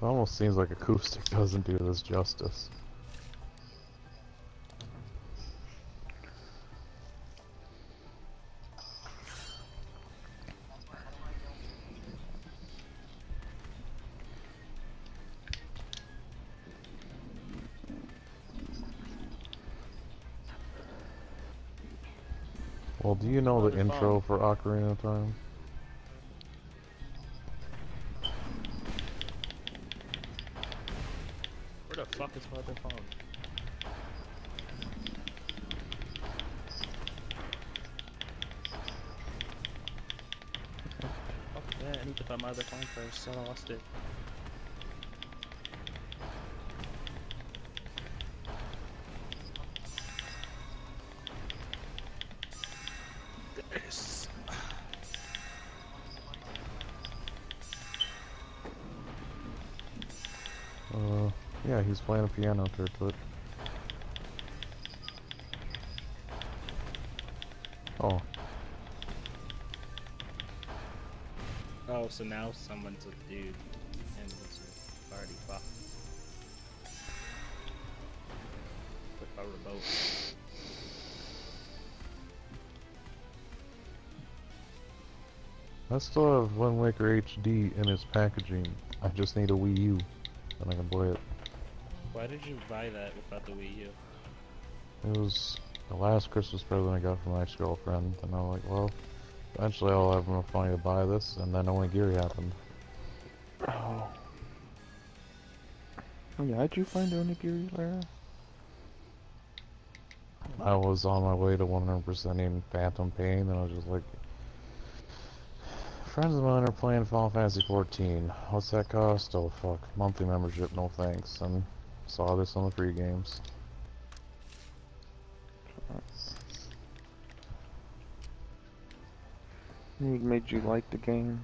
It almost seems like acoustic doesn't do this justice. Well, do you know the intro for Ocarina of Time? The fuck is my other phone? Fuck I need to find my other phone first, so I lost it. This. Uh. Yeah, he's playing a piano turtlet. Oh, Oh, so now someone's a dude and it's a party fuck. With a remote. I still have Wind Waker HD in its packaging. I just need a Wii U, and I can play it. Why did you buy that without the Wii U? It was the last Christmas present I got from my ex-girlfriend, and I was like, well, eventually I'll have enough money to buy this, and then Onigiri happened. Oh. Oh yeah, how'd you find Onigiri, Lara? I was on my way to 100%ing Phantom Pain, and I was just like, friends of mine are playing Final Fantasy 14. What's that cost? Oh fuck, monthly membership, no thanks. And saw this on the free games. What made you like the game?